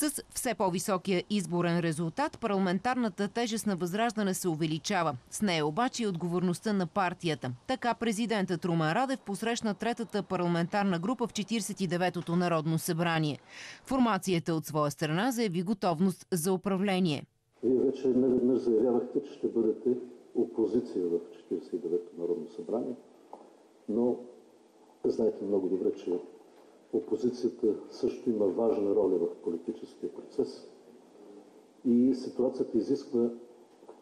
С все по-високия изборен резултат парламентарната тежест на Възраждане се увеличава. С нея обаче и отговорността на партията. Така президентът Румен Радев посрещна третата парламентарна група в 49-то Народно събрание. Формацията от своя страна заяви готовност за управление. Вие вече неведнъж заявявахте, че ще бъдете опозиция в 49-то Народно събрание, но знаете много добре, че опозицията също има важна роля в политическия процес и ситуацията изисква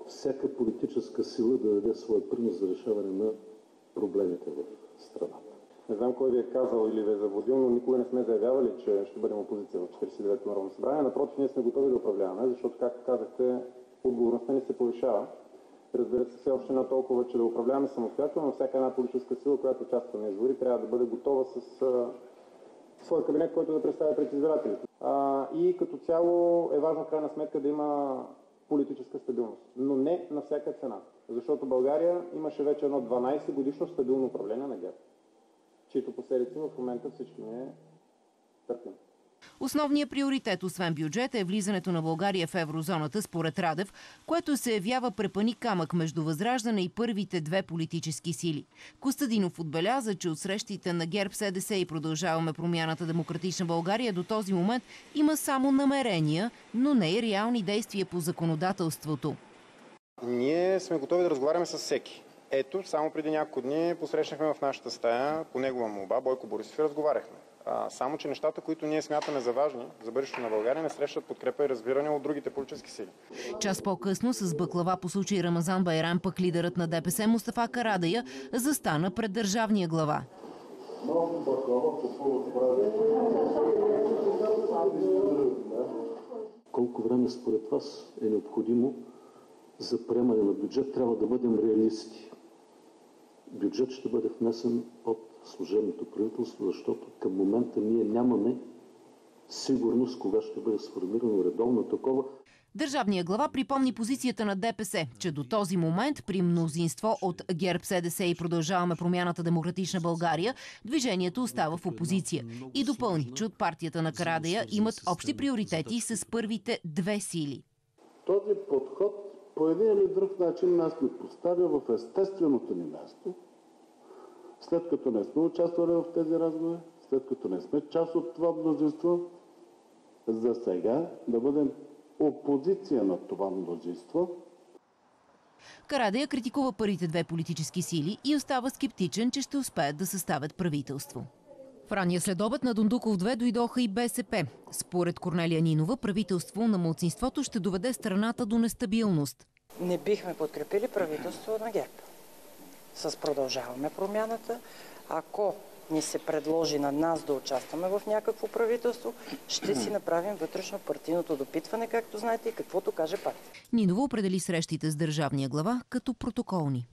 всяка политическа сила да даде своя принос за решаване на проблемите в страната. Не знам кой ви е казал или ви е заводил, но никога не сме заявявали, че ще бъдем опозиция в 49-то Народно събрание. Напротив, ние сме готови да управляваме, защото, както казахте, отговорността ни се повишава. Разбира се, все още не толкова, че да управляваме самостоятелно, но всяка една политическа сила, която участва на избори, трябва да бъде готова с а, свой кабинет, който да представя пред избирателите. А, и като цяло е важно, в крайна сметка, да има политическа стабилност, но не на всяка цена. Защото България имаше вече едно 12 годишно стабилно управление на ГЕРБ, чието последици в момента всички ние търпим. Основният приоритет, освен бюджета, е влизането на България в еврозоната, според Радев, което се явява препани камък между Възраждане и първите две политически сили. Костадинов отбеляза, че от срещите на ГЕРБ СДС и продължаваме промяната Демократична България до този момент има само намерения, но не и реални действия по законодателството. Ние сме готови да разговаряме с всеки. Ето, само преди няколко дни посрещнахме в нашата стая по негова молба Бойко Борисов и разговаряхме. А, само, че нещата, които ние смятаме за важни за бъдещето на България, не срещат подкрепа и разбиране от другите политически сили. Час по-късно с баклава по случай Рамазан Байрам, пък лидерът на ДПС Мустафа Карадая застана пред държавния глава. Колко време според вас е необходимо за приемане на бюджет? Трябва да бъдем реалисти. Бюджет ще бъде внесен от служебното правителство, защото към момента ние нямаме сигурност кога ще бъде сформирано редовно такова. Държавния глава припомни позицията на ДПС, че до този момент при мнозинство от ГЕРБ, СДС и продължаваме промяната Демократична България, движението остава в опозиция. И допълни, че от партията на Карадея имат общи приоритети с първите две сили. Този подход по един или друг начин нас ни поставя в естественото ни място, след като не сме участвали в тези разговори, след като не сме част от това мнозинство, за сега да бъдем опозиция на това мнозинство. Карадея критикува първите две политически сили и остава скептичен, че ще успеят да съставят правителство. В ранния следобед на Дундуков 2 дойдоха и БСП. Според Корнелия Нинова, правителство на мълцинството ще доведе страната до нестабилност. Не бихме подкрепили правителство на ГЕРБ. С продължаваме промяната. Ако ни се предложи на нас да участваме в някакво правителство, ще си направим вътрешно партийното допитване, както знаете, и каквото каже партия. Нинова определи срещите с държавния глава като протоколни.